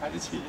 还是起来。